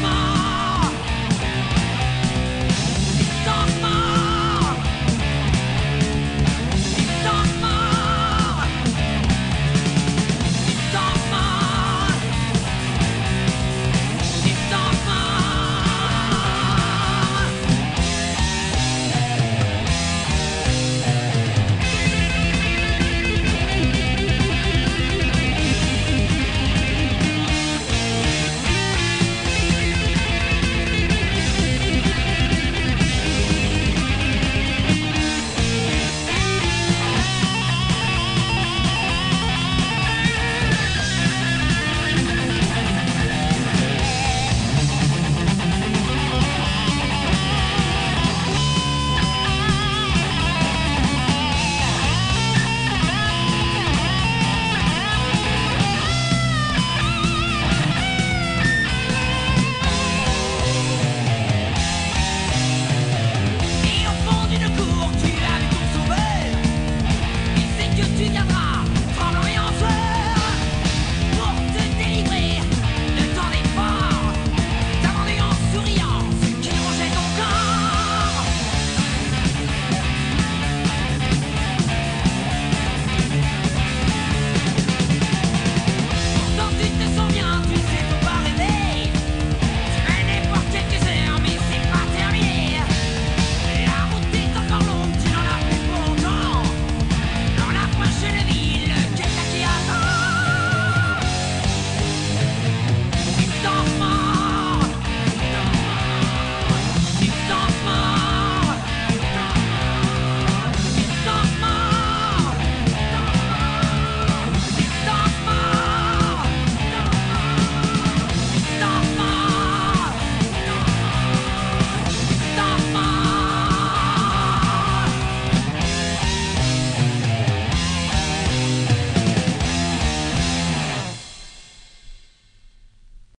my